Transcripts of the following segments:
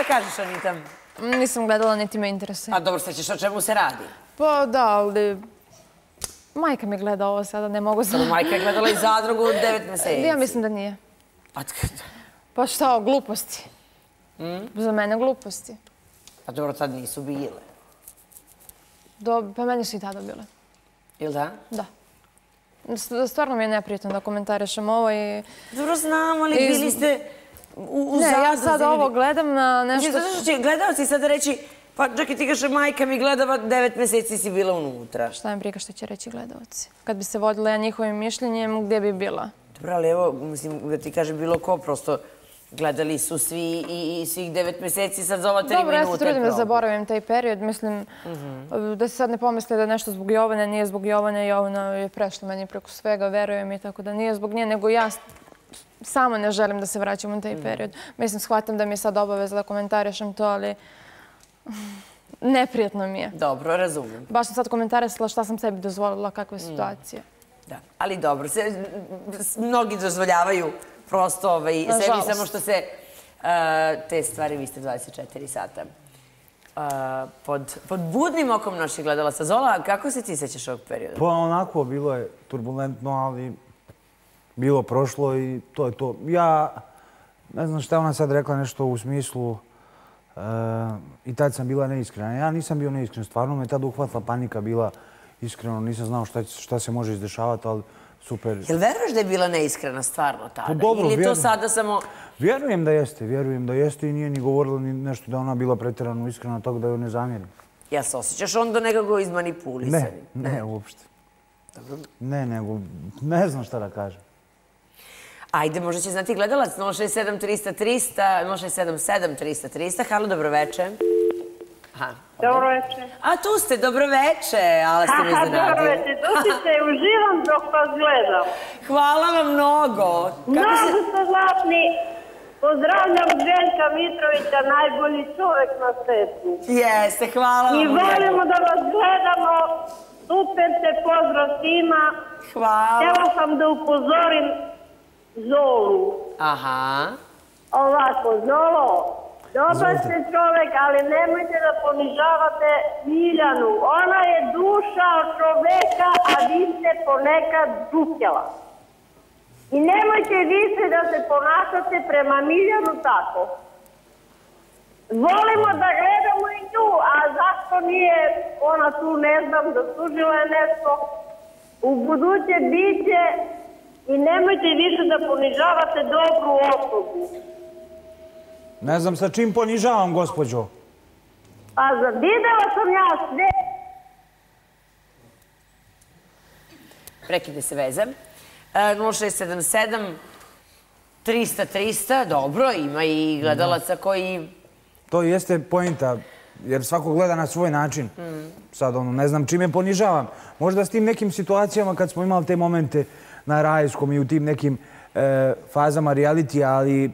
Šta kažeš, Anita? Nisam gledala, niti me interesuje. A dobro, sad ćeš o čemu se radi? Pa da, ali... Majka mi gleda ovo sada, ne mogu Samo sam... majka je gledala i zadrugu devet meseci. Ja mislim da nije. A tk- Pa šta, gluposti. Za mene gluposti. A dobro, tad nisu bile. Do, pa meni su i tada bile. Ili da? Da. Stvarno mi je neprijatno da komentarišem ovo i... Dobro, znam, ali bili ste u, u Ne, ja sad ovo gledam na nešto... zato što će gledalci sada reći, pa čekaj ti kaže, majka mi gledava, devet meseci si bila unutra. Šta mi briga što će reći gledalci? Kad bi se vodila ja njihovim mišljenjem, gdje bi bila? Dobro, ali evo, mislim da ti kaže bilo ko, prosto gledali su svi i, i svih devet meseci, sad za ova tri Dobro, ja se trudim da zaboravim taj period. Mislim da se sad ne pomisle da nešto zbog Jovane, nije zbog Jovane. Jovana je prešla meni preko svega, verujem i tako da nije zbog nje, nego ja s- samo ne želim da se vraćam u taj period. Mislim, shvatam da mi je sad obaveza da komentarišem to, ali neprijatno mi je. Dobro, razumijem. Baš sam sad komentarisala šta sam sebi dozvolila, kakve situacije. Da, ali dobro, se, mnogi dozvoljavaju prosto ovaj, sebi samo što se uh, te stvari, vi ste 24 sata. Uh, pod, pod budnim okom naših gledalaca. Zola, kako se ti sećaš ovog perioda? Pa onako, bilo je turbulentno, ali bilo prošlo i to je to. Ja ne znam šta je ona sad rekla nešto u smislu e, i tad sam bila neiskrena. Ja nisam bio neiskren, stvarno me tad uhvatila panika bila iskreno, nisam znao šta, šta se može izdešavati, ali super. Jel veruješ da je bila neiskrena stvarno tada? Pa dobro, Ili je to vjerujem. sada samo... Vjerujem da jeste, vjerujem da jeste i nije ni govorila ni nešto da ona bila pretjerano iskrena, tako da joj ne zamjerim. Ja se osjećaš onda nekako izmanipulisani. Ne, ne, uopšte. Ne, nego, ne znam šta da kažem. Ajde, možda će znati gledalac 067 300 300, 067 300 300. Halo, dobroveče. Aha. Dobro večer. A tu ste, dobroveče, ali ste Aha, dobro iznenadili. večer. Tu se uživam dok vas gledam. Hvala vam mnogo. Kako se... Mnogo ste zlatni. Pozdravljam Željka Mitrovića, najbolji čovjek na svijetu. Jeste, hvala I vam. volimo da vas gledamo. Super te pozdrav svima. Hvala. Htjela sam da upozorim Zolu. Aha. Ovako, Zolo, dobar ste čovjek, ali nemojte da ponižavate Miljanu. Ona je duša od čoveka, a vi ste ponekad dukjela. I nemojte više da se ponašate prema Miljanu tako. Volimo da gledamo i nju, a zašto nije ona tu, ne znam, zaslužila je nešto. U buduće biće i nemojte više da ponižavate dobru osobu. Ne znam sa čim ponižavam, gospođo. Pa za videla sam ja sve. Prekide se veze. E, 0677 300 300, dobro, ima i gledalaca koji... To jeste pojenta, jer svako gleda na svoj način. Sad, ono, ne znam čime ponižavam. Možda s tim nekim situacijama kad smo imali te momente na Rajskom i u tim nekim e, fazama realitija, ali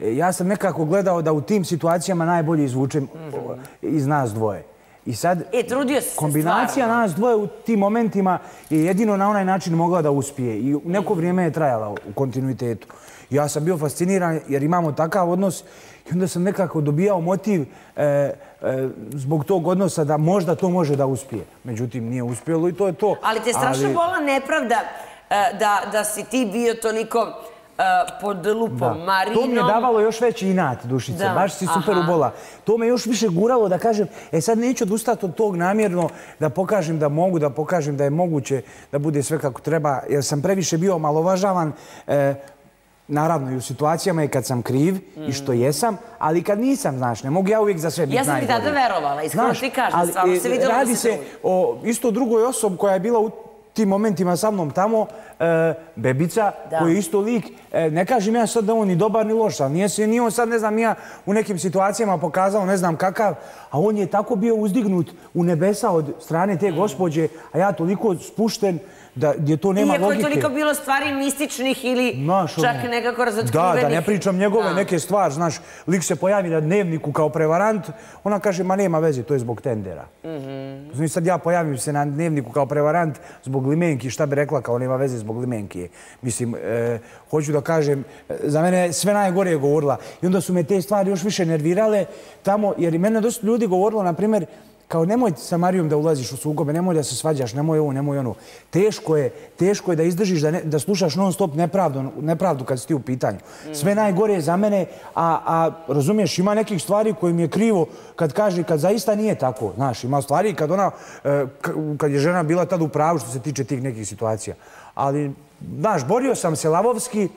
e, ja sam nekako gledao da u tim situacijama najbolje izvučem o, iz nas dvoje. I sad, E, trudio si se kombinacija stvarno. nas dvoje u tim momentima je jedino na onaj način mogla da uspije. I neko vrijeme je trajala u kontinuitetu. Ja sam bio fasciniran jer imamo takav odnos i onda sam nekako dobijao motiv e, e, zbog tog odnosa da možda to može da uspije. Međutim, nije uspjelo i to je to. Ali te strašno Ali- bola nepravda e, da, da si ti bio toliko e, pod lupom Marinom. To mi je davalo još veći inat, dušice. Da, Baš si super aha. ubola. To me još više guralo da kažem, e sad neću odustati od tog namjerno, da pokažem da mogu, da pokažem da je moguće da bude sve kako treba, jer sam previše bio malovažavan, e, naravno i u situacijama i kad sam kriv i što jesam, ali kad nisam, znaš, ne mogu ja uvijek za sve biti Ja sam ti najbolji. tada verovala, iskreno ti kažem, stvarno e, se vidjelo da Radi se se trudi. o isto drugoj osobi koja je bila u tim momentima sa mnom tamo, e, Bebica, Da. koji je isto lik. E, ne kažem ja sad da on ni dobar ni loš, ali nije, se, nije on sad, ne znam, ja u nekim situacijama pokazao ne znam kakav, a on je tako bio uzdignut u nebesa od strane te gospođe, a ja toliko spušten da, gdje to nema Iako je logike. toliko bilo stvari mističnih ili Znaš, ono, čak nekako razotkrivenih. Da, da ne pričam njegove Da. neke stvari, znaš, lik se pojavi na dnevniku kao prevarant, ona kaže, ma nema veze, to je zbog tendera. Mhm. Znači, sad ja pojavim se na dnevniku kao prevarant zbog limenki, šta bi rekla kao nema veze zbog limenki. Mislim, e, hoću da kažem, e, za mene sve najgore je govorila. I onda su me te stvari još više nervirale tamo, jer i mene dosta ljudi govorilo, na primjer, kao nemoj sa Marijom da ulaziš u sugobe, nemoj da se svađaš, nemoj ovo, nemoj ono. Teško je, teško je da izdržiš, da, ne, da slušaš non stop nepravdu, nepravdu kad si ti u pitanju. Sve najgore je za mene, a, a razumiješ, ima nekih stvari koje mi je krivo kad kaže, kad zaista nije tako. Znaš, ima stvari kad ona, e, kad je žena bila tad u pravu što se tiče tih nekih situacija. Ali, znaš, borio sam se lavovski,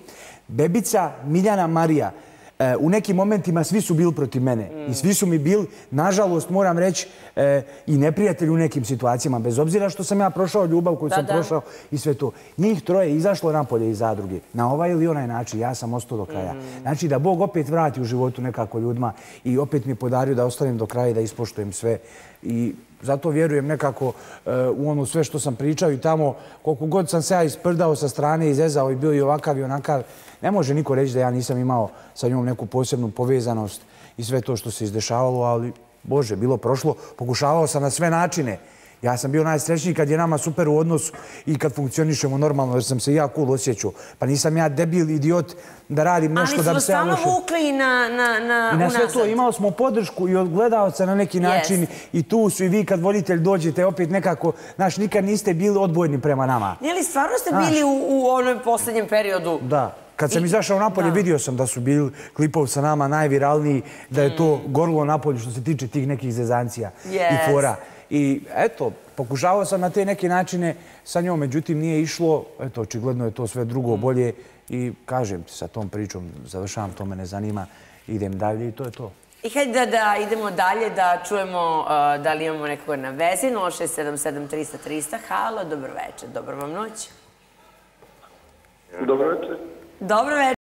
Bebica, Miljana, Marija. E, u nekim momentima svi su bili protiv mene. I svi su mi bili, nažalost, moram reći, e, i neprijatelji u nekim situacijama. Bez obzira što sam ja prošao ljubav koju Da, sam da. prošao i sve to. Njih troje je izašlo napolje iz zadruge. Na ovaj ili onaj način. Ja sam ostao do kraja. Znači da Bog opet vrati u životu nekako ljudima i opet mi podario da ostanem do kraja i da ispoštujem sve. I zato vjerujem nekako eh, u ono sve što sam pričao i tamo koliko god sam se ja isprdao sa strane, izezao i bio i ovakav i onakav, ne može niko reći da ja nisam imao sa njom neku posebnu povezanost i sve to što se izdešavalo, ali Bože, bilo prošlo, pokušavao sam na sve načine. Ja sam bio najsrećniji kad je nama super u odnosu i kad funkcionišemo normalno, jer sam se ja cool osjećao. Pa nisam ja debil, idiot, da radim Ali nešto da bi se ja stalno loše... vukli i na, na, na, I na sve to imali smo podršku i od gledalca na neki način i tu su i vi kad voditelj dođete opet nekako, znaš, nikad niste bili odbojni prema nama. Nije li stvarno ste Znaš. bili u, u onom posljednjem periodu? Da. Kad sam I- izašao napolje, da. vidio sam da su bili klipov sa nama najviralniji, da je to gorilo napolje što se tiče tih nekih zezancija i fora. I eto, pokušavao sam na te neke načine sa njom, međutim nije išlo. Eto, očigledno je to sve drugo bolje i kažem ti, sa tom pričom završavam, to me ne zanima, idem dalje i to je to. I hajde da, da idemo dalje, da čujemo uh, da li imamo nekoga na vezi. 0677 300 300. Halo, dobro večer, dobro vam noć. Dobro večer. Dobro večer.